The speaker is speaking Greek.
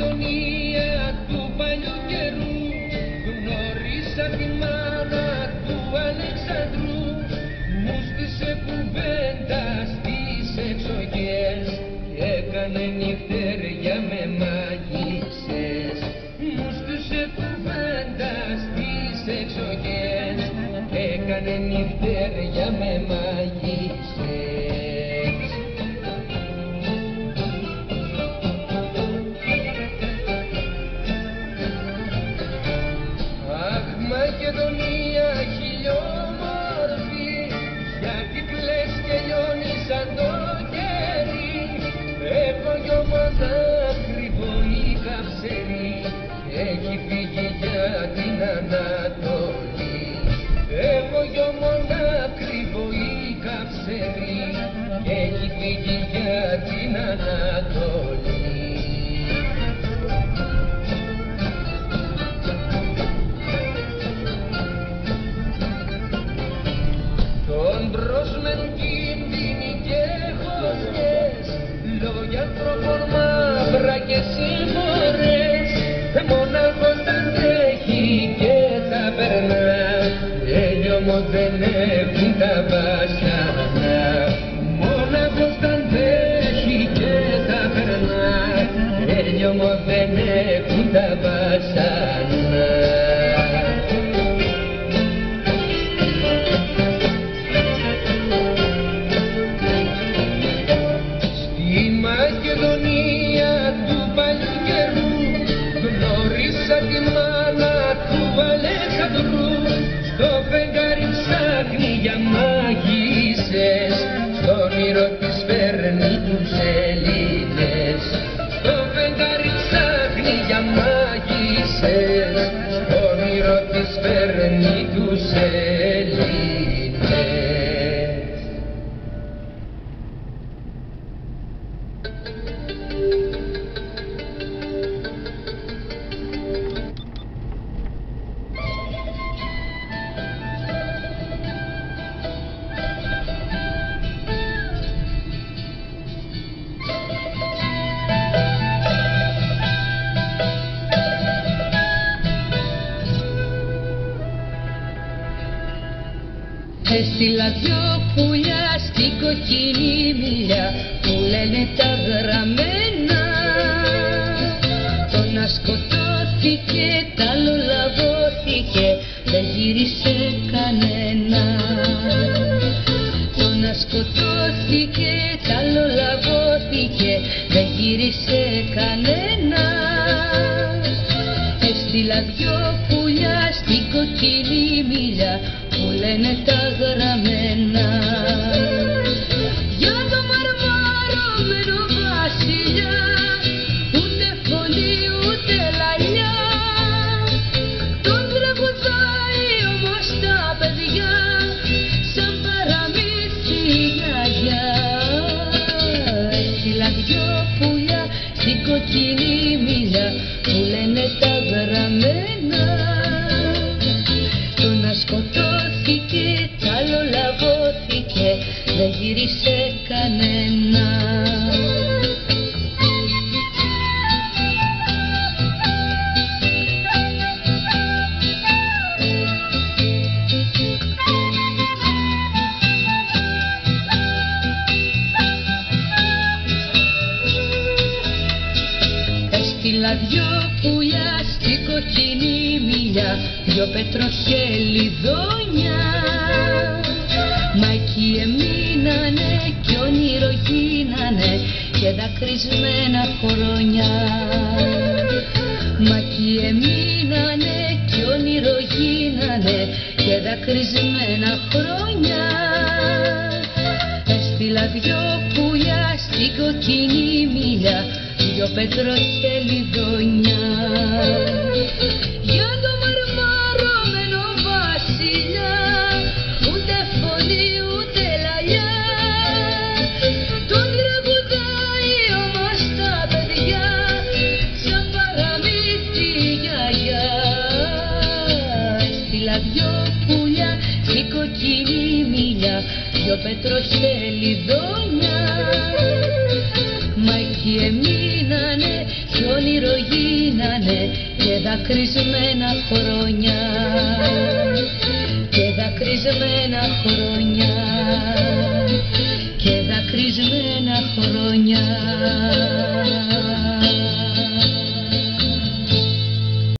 αγωνία του παλιού καιρού γνώρισα τη μάνα του Αλεξανδρού μου στήσε κουβέντα στις εξοχές έκανε νυχτέρια με μάγισσες. Μου στήσε κουβέντα στις εξοχές έκανε νυχτέρια με μάγισσες. Έχω δυο μονάχριβο η καψερή έχει φύγει για την Ανατολή. Τον πρόσμεν κίνδυνοι και χωριές Λόγια ανθρώπων μαύρα και σύμμορες δεν έχουν τα βασανά Μονάχος τα τρέχει και τα περνά Έλιο μου δεν έχουν τα βασανά Στη Μακεδονία του παλιού καιρού μάγισσες στο όνειρο της φέρνει τους Έλληνες. Στο φεγγάρι ψάχνει για μάγισσες στο όνειρο της φέρνει τους Έλληνες Έστειλα δυο πουλιά στην κοκκινή μιλιά που λένε τα γραμμένα. Το να σκοτώθηκε, τ' άλλο λαβώθηκε, δεν γύρισε κανένα. Το να σκοτώθηκε, τ' άλλο λαβώθηκε, δεν γύρισε κανένα. Έστειλα δυο πουλιά λένε τα γραμμένα Για το μαρμαρωμένο βασιλιά ούτε φωνή ούτε λαλιά Τον τραγουδάει όμως τα παιδιά σαν παραμύθι γιαγιά Έστειλα δυο πουλιά στην κοκκινή μιλιά που λένε τα γραμμένα το να σκοτώθηκε, τ' άλλο λαβώθηκε, δεν γύρισε κανένα. Έστειλα δυο πουλιά στην κοκκινή μιλιά δυο πετροχελιδόνια Μα εκεί εμείνανε κι όνειρο γίνανε και δακρυσμένα χρόνια. Έστειλα δυο πουλιά στην κοκκινή μιλιά δυο πετροχελιδόνια Τα δυο πουλιά. Στην κοκκινή μιλιά δυο πετροχελιδόνια Μα εκεί εμείνανε κι όνειρο γίνανε και δακρυσμένα χρόνια. Και δακρυσμένα χρόνια. Και δακρυσμένα χρόνια.